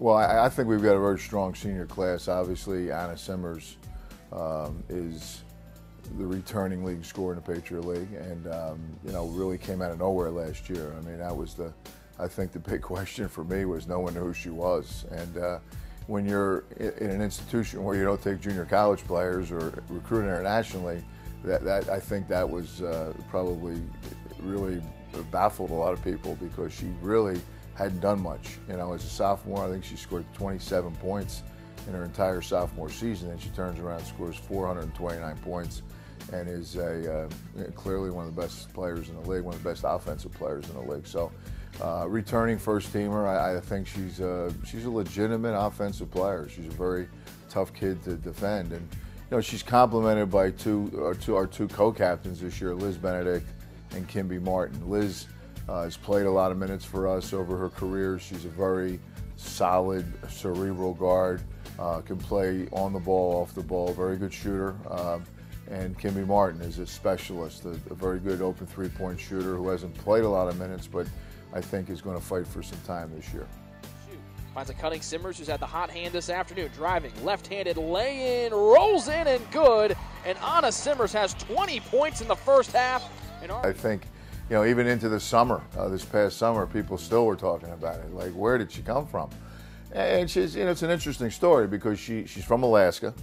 Well, I, I, think we've got a very strong senior class. Obviously, Anna Simmers um, is the returning league scorer in the Patriot League, and um, you know really came out of nowhere last year. I mean, that was the, I think the big question for me was no one knew who she was, and uh, when you're in an institution where you don't take junior college players or recruit internationally, that, that I think that was uh, probably really baffled a lot of people because she really hadn't done much. You know, as a sophomore, I think she scored 27 points in her entire sophomore season, and she turns around and scores 429 points and is a, uh, clearly one of the best players in the league, one of the best offensive players in the league. So, uh, returning first teamer, I, I, think she's a, she's a legitimate offensive player. She's a very tough kid to defend, and you know she's complemented by two our two, our two co-captains this year, Liz Benedict and Kimby Martin. Liz uh, has played a lot of minutes for us over her career. She's a very solid, cerebral guard. Uh, can play on the ball, off the ball. Very good shooter. Um, and Kimby Martin is a specialist, a, a very good open three-point shooter who hasn't played a lot of minutes, but I think is going to fight for some time this year. Finds a cutting Simmers, who's had the hot hand this afternoon. Driving, left-handed lay-in, rolls in and good. And Anna Simmers has 20 points in the first half. I think, you know, even into the summer, uh, this past summer, people still were talking about it. Like, where did she come from? And she's, you know, it's an interesting story because she, she's from Alaska.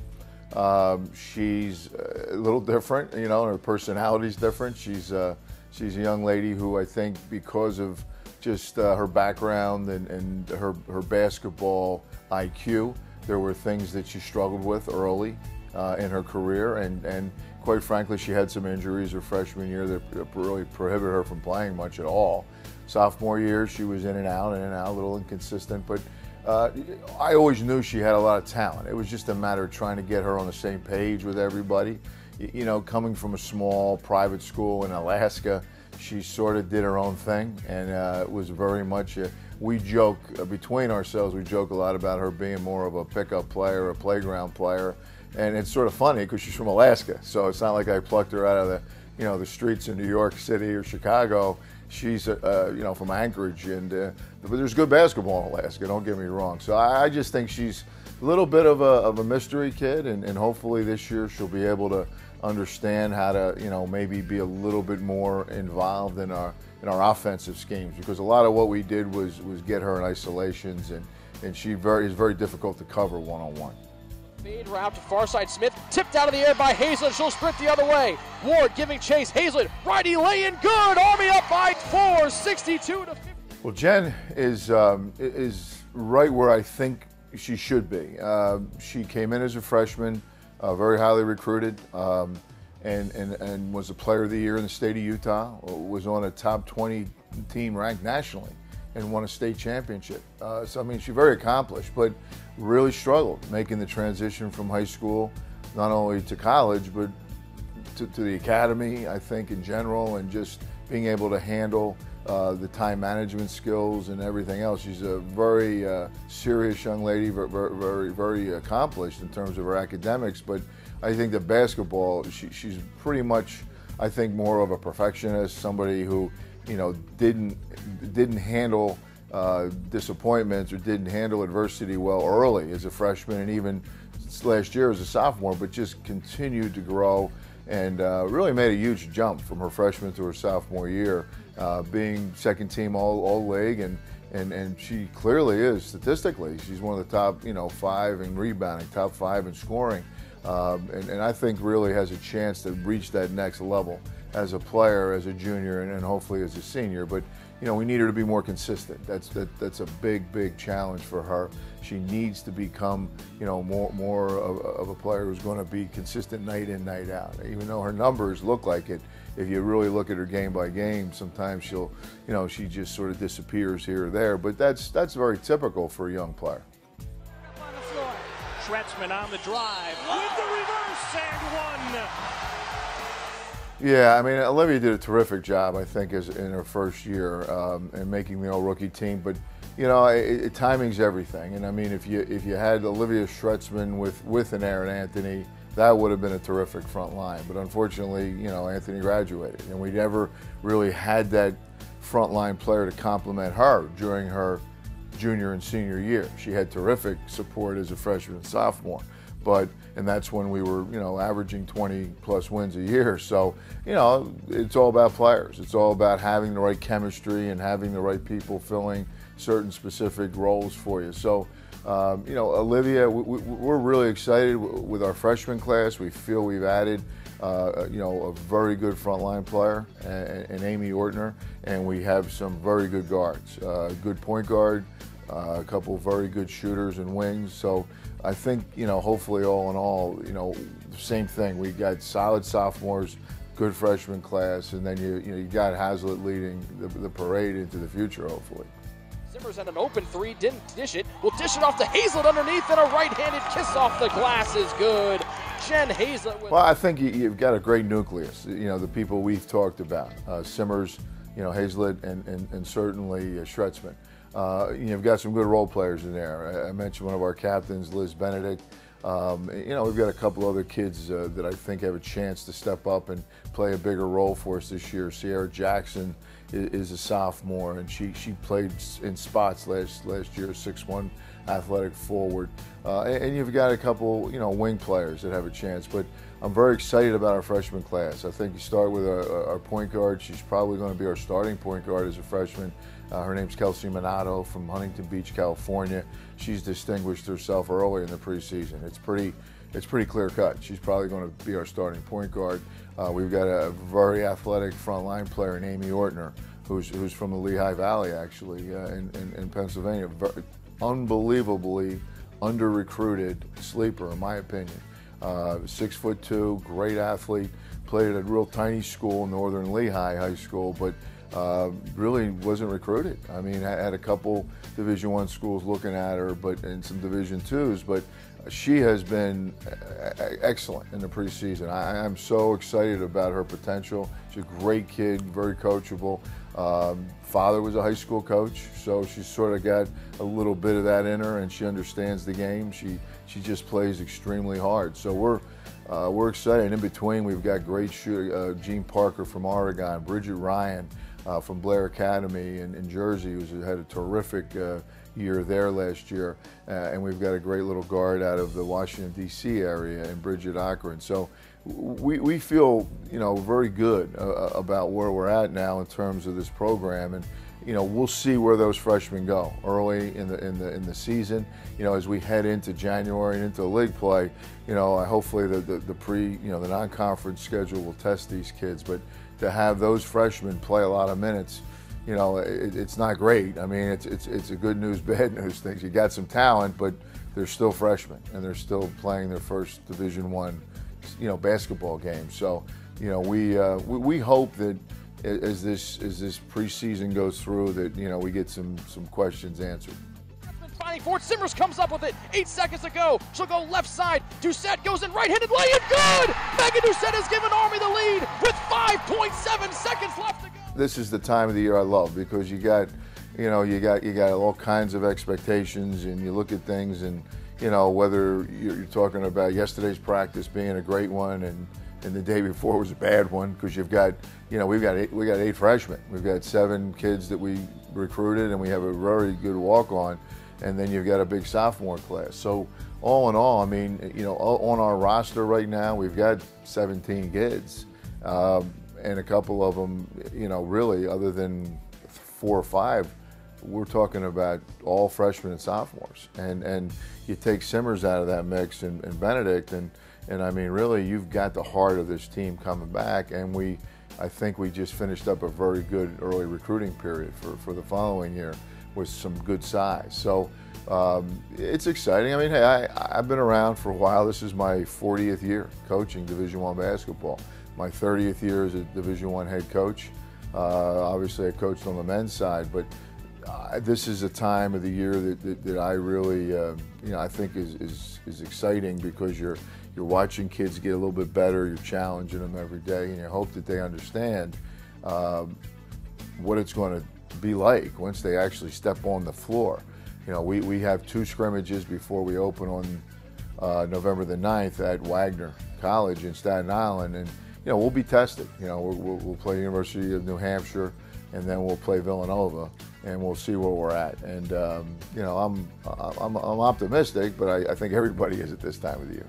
Um, she's a little different, you know, her personality's different. She's, uh, she's a young lady who I think because of just uh, her background and, and her, her basketball IQ, there were things that she struggled with early uh, in her career. And, and quite frankly, she had some injuries her freshman year that really prohibited her from playing much at all. Sophomore year, she was in and out, in and out, a little inconsistent, but uh, I always knew she had a lot of talent. It was just a matter of trying to get her on the same page with everybody. You know, coming from a small private school in Alaska, she sort of did her own thing, and uh, it was very much. A, we joke uh, between ourselves. We joke a lot about her being more of a pickup player, a playground player, and it's sort of funny because she's from Alaska, so it's not like I plucked her out of the, you know, the streets in New York City or Chicago she's uh, you know from Anchorage, and uh, but there's good basketball in Alaska. Don't get me wrong. So I, I just think she's a little bit of a, of a mystery kid, and, and, hopefully this year she'll be able to understand how to you know maybe be a little bit more involved in our in our offensive schemes because a lot of what we did was was get her in isolations, and and she very is very difficult to cover one on one. Fade route to far side Smith. Tipped out of the air by Hazlett. She'll sprint the other way. Ward giving chase. Hazlett, righty laying good. Army up by four, 62 to 50. Well, Jen is, um, is right where I think she should be. Uh, she came in as a freshman, uh, very highly recruited, um, and, and, and was a player of the year in the state of Utah, was on a top 20 team ranked nationally and won a state championship. Uh, so, I mean, she's very accomplished, but really struggled making the transition from high school, not only to college, but to, to the academy, I think, in general, and just being able to handle uh, the time management skills and everything else. She's a very uh, serious young lady, very, very, very accomplished in terms of her academics, but I think the basketball, she, she's pretty much, I think, more of a perfectionist, somebody who you know, didn't didn't handle uh, disappointments or didn't handle adversity well early as a freshman and even last year as a sophomore, but just continued to grow and uh, really made a huge jump from her freshman to her sophomore year, uh, being second team all, all league and, and and she clearly is statistically. She's one of the top, you know, five in rebounding, top five in scoring, um, and, and I think really has a chance to reach that next level as a player, as a junior, and, and, hopefully as a senior. But you know, we need her to be more consistent. That's that, that's a big, big challenge for her. She needs to become, you know, more more of, of a player who's going to be consistent night in, night out. Even though her numbers look like it, if you really look at her game by game, sometimes she'll, you know, she just sort of disappears here or there. But that's that's very typical for a young player. Schretzman on the drive with the reverse and one. Yeah, I mean, Olivia did a terrific job, I think, as in her first year um, and making the all-rookie team. But you know, it, it, timing's everything. And I mean, if you if you had Olivia Schretzman with with an Erin Anthony, that would have been a terrific front line. But unfortunately, you know, Anthony graduated, and we never really had that front line player to complement her during her junior and senior year. She had terrific support as a freshman and sophomore, but and that's when we were you know averaging 20 plus wins a year. So you know it's all about players. It's all about having the right chemistry and having the right people filling certain specific roles for you. So. Um, you know, Olivia, we, are really excited with our freshman class. We feel we've added, uh, you know, a very good frontline player and, Amy Ortner, and we have some very good guards. Uh, good point guard, a couple very good shooters and wings. So I think, you know, hopefully all in all, you know, same thing. We got solid sophomores, good freshman class, and then you, you know, you got Hazlett leading the, the parade into the future, hopefully. Simmers had an open three, didn't dish it. We'll dish it off to Hazlett underneath, and a right-handed kiss off the glass is good. Jen Hazlett. well, I think you, have got a great nucleus. You know, the people we've talked about, uh, Simmers, you know, Hazlett, and, and, and certainly uh, Schretzman. Uh, you've got some good role players in there. I, mentioned one of our captains, Liz Benedict. Um, you know, we've got a couple other kids uh, that I think have a chance to step up and play a bigger role for us this year. Sierra Jackson is, is a sophomore, and she she played in spots last last year, six one athletic forward. Uh, and, and, you've got a couple, you know, wing players that have a chance. But I'm very excited about our freshman class. I think you start with our, our point guard. She's probably going to be our starting point guard as a freshman. Uh, her name's Kelsey Minato from Huntington Beach, California. She's distinguished herself early in the preseason. It's pretty, it's pretty clear cut. She's probably going to be our starting point guard. Uh, we've got a very athletic frontline player, Amy Ortner, who's, who's from the Lehigh Valley, actually, uh, in, in, in, Pennsylvania. Very, unbelievably under recruited sleeper, in my opinion. Uh, six foot two, great athlete, played at a real tiny school, Northern Lehigh High School, but uh, really wasn't recruited. I mean, I had a couple Division One schools looking at her, but and some Division Twos, but she has been excellent in the preseason. I, am so excited about her potential. She's a great kid, very coachable. Um, father was a high school coach, so she's sort of got a little bit of that in her, and she understands the game. She she just plays extremely hard. So we're uh, we're excited. In between, we've got great shooter, uh, Gene Parker from Oregon, Bridget Ryan uh, from Blair Academy in, in Jersey, who's had a terrific uh, year there last year. Uh, and we've got a great little guard out of the Washington, D.C. area in Bridget Akron. So we, we feel, you know, very good uh, uh, about where we're at now in terms of this program. And, you know, we'll see where those freshmen go early in the in the in the season. You know, as we head into January and into league play, you know, I hopefully the, the, the pre, you know, the non-conference schedule will test these kids. But to have those freshmen play a lot of minutes, you know, it, it's not great. I mean, it's, it's, it's a good news, bad news thing. You got some talent, but they're still freshmen and they're still playing their first Division One, you know, basketball game. So, you know, we, uh, we, we hope that as this as this preseason goes through, that you know we get some some questions answered. Finding Ford Simmers comes up with it. Eight seconds to go. She'll go left side. Doucette goes in right-handed lay it good. Megan Doucette has given Army the lead with 5.7 seconds left to go. This is the time of the year I love because you got, you know, you got you got all kinds of expectations, and you look at things, and you know whether you're, talking about yesterday's practice being a great one, and and the day before was a bad one because you've got, you know, we've got eight, we got eight freshmen, we've got seven kids that we recruited, and we have a very good walk on and then you've got a big sophomore class. So all in all, I mean, you know, on our roster right now, we've got 17 kids, um, and a couple of them, you know, really, other than four or five, we're talking about all freshmen and sophomores. And and you take Simmers out of that mix and, and Benedict, and and I mean, really, you've got the heart of this team coming back, and we. I think we just finished up a very good early recruiting period for, for the following year with some good size. So um, it's exciting. I mean, hey, I, have been around for a while. This is my 40th year coaching Division One basketball. My 30th year as a Division One head coach. Uh, obviously, I coached on the men's side, but uh, this is a time of the year that, that, that I really, uh, you know, I think is, is, is exciting because you're you're watching kids get a little bit better. You're challenging them every day, and you hope that they understand um, what it's going to be like once they actually step on the floor. You know, we, we have two scrimmages before we open on uh, November the 9th at Wagner College in Staten Island. And, you know, we'll be tested. You know, we'll, we'll, play University of New Hampshire, and then we'll play Villanova, and we'll see where we're at. And um, you know, I'm I'm, I'm optimistic, but I, I think everybody is at this time of the year.